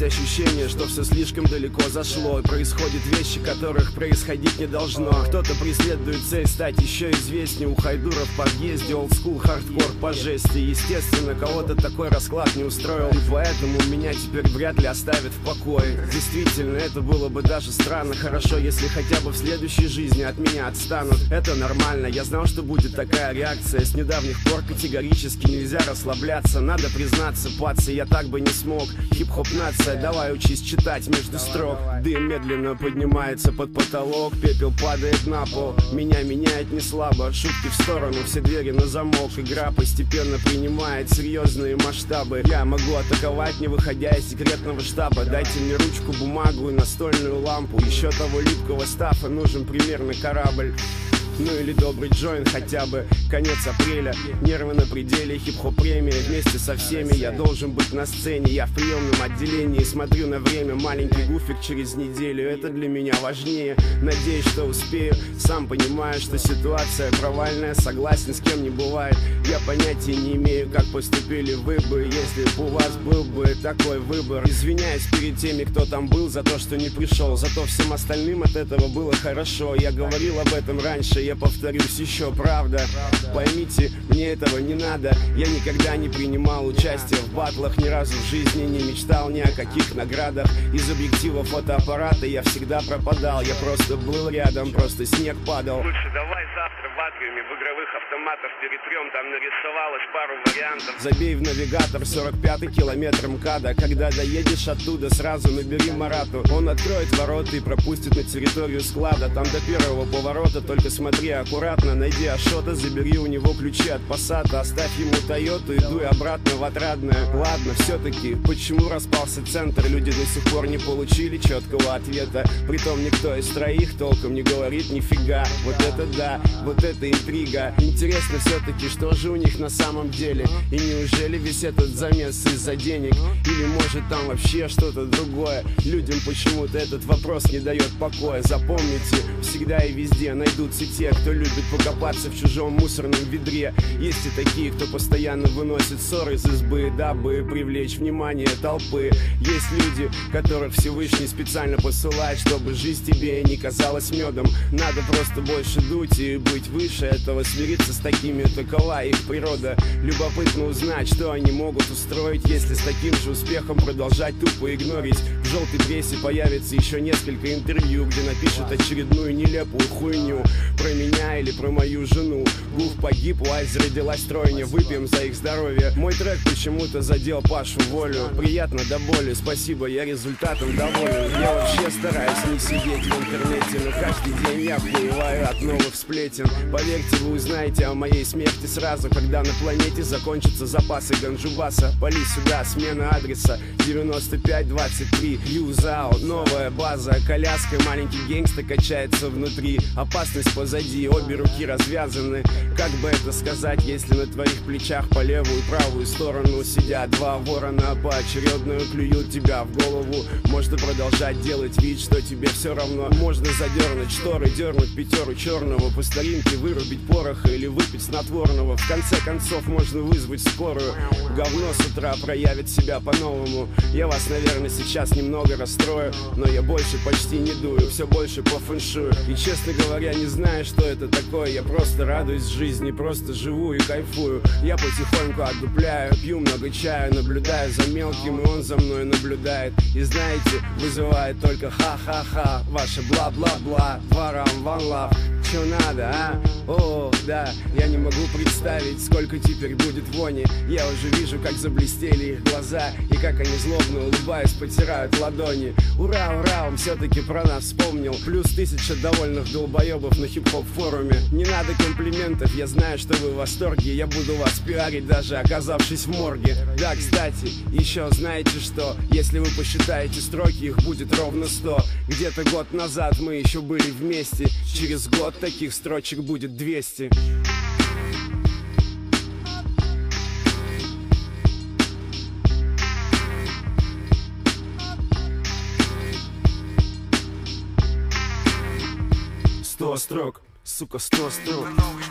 Есть ощущение, что все слишком далеко зашло И происходят вещи, которых происходить не должно. Кто-то преследует цель стать еще известнее. У Хайдура в подъезде олдскул хардкор по жести. Естественно, кого-то такой расклад не устроил И поэтому меня теперь вряд ли оставят в покое. Действительно, это было бы даже странно. Хорошо, если хотя бы в следующей жизни от меня отстанут. Это нормально, я знал, что будет такая реакция. С недавних пор категорически нельзя расслабляться. Надо признаться, пацы, я так бы не смог. Хип-хоп нация, давай учись читать между строк. Дым медленно поднимается под потолок Пепел падает на пол. Меня меняет не слабо Шутки в сторону, все двери на замок. Игра постепенно принимает серьезные масштабы. Я могу атаковать, не выходя из секретного штаба. Дайте мне ручку, бумагу и настольную лампу. Еще того липкого стафа нужен примерно корабль ну или добрый джойн хотя бы Конец апреля, нервы на пределе Хип-хоп премия вместе со всеми Я должен быть на сцене, я в приемном отделении Смотрю на время, маленький гуфик через неделю. Это для меня важнее, надеюсь, что успею. Сам понимаю, что ситуация провальная. Согласен, с кем не бывает. Я понятия не имею, как поступили вы бы Если бы у вас был бы такой выбор. Извиняюсь перед теми, кто там был За то, что не пришел. Зато всем остальным от этого было хорошо. Я говорил об этом раньше я повторюсь еще, правда? Поймите, мне этого не надо. Я никогда не принимал участие в батлах Ни разу в жизни не мечтал ни о каких наградах. Из объектива фотоаппарата я всегда пропадал. Я просто был рядом, просто снег падал. Лучше давай завтра в атриуме в игровых автоматах перетрем Там нарисовалось пару вариантов. Забей в навигатор 45 километр МКАДа. Когда доедешь оттуда, сразу набери Марату. Он откроет ворота и пропустит на территорию склада. Там до первого поворота только смотри смотри аккуратно, найди Ашота, забери у него ключи от Пассата, оставь ему Тойоту и дуй обратно в Отрадное. Ладно, все-таки, почему распался центр? Люди до сих пор не получили четкого ответа, притом никто из троих толком не говорит нифига. Вот это да, вот это интрига. Интересно все-таки, что же у них на самом деле? И неужели весь этот замес из-за денег? Или может там вообще что-то другое? Людям почему-то этот вопрос не дает покоя. Запомните, всегда и везде найдутся те, те, кто любит покопаться в чужом мусорном ведре. Есть и такие, кто постоянно выносит ссоры из избы Дабы привлечь внимание толпы. Есть люди, которых Всевышний специально посылает Чтобы жизнь тебе не казалась медом. Надо просто больше дуть и быть выше этого Смириться с такими, такова их природа. Любопытно узнать, что они могут устроить Если с таким же успехом продолжать тупо игнорить. В желтой прессе появится еще несколько интервью Где напишут очередную нелепую хуйню Про меня или про мою жену. Гуф погиб, Уайз родилась тройня. Выпьем за их здоровье. Мой трек почему-то задел Пашу волю. Приятно до боли, спасибо, я результатом доволен. Я вообще стараюсь не сидеть в интернете Но каждый день я охуеваю от новых сплетен. Поверьте, вы узнаете о моей смерти сразу Когда на планете закончатся запасы ганджубаса. Пали сюда, смена адреса. 9523 Юзао, новая база. Коляска, маленький гейнгста качается внутри. Опасность позади позади, обе руки развязаны. Как бы это сказать, если на твоих плечах по левую и правую сторону сидят Два ворона поочередно клюют тебя в голову. Можно продолжать делать вид, что тебе все равно. Можно задернуть шторы, дернуть пятеру черного По старинке вырубить пороха или выпить снотворного. В конце концов можно вызвать скорую. Говно с утра проявит себя по-новому. Я вас, наверное, сейчас немного расстрою Но я больше почти не дую, все больше по фэншую. И, честно говоря, не знаю, что это такое. Я просто радуюсь жизни, просто живу и кайфую. Я потихоньку отдупляю, пью много чая Наблюдаю за мелким, и он за мной наблюдает. И знаете, вызывает только ха-ха-ха. Ваше бла-бла-бла, два рам, one Чё надо, а? О, да, я не могу представить, сколько теперь будет вони. Я уже вижу, как заблестели их глаза И как они злобно улыбаясь потирают ладони. Ура, ура, он все-таки про нас вспомнил. Плюс тысяча довольных долбоебов на хип-хоп форуме. Не надо комплиментов, я знаю, что вы в восторге. Я буду вас пиарить, даже оказавшись в морге. Да, кстати, еще знаете что? Если вы посчитаете строки, их будет ровно сто. Где-то год назад мы еще были вместе. Через год таких строчек будет 200 Сто строк, сука, сто строк. Новый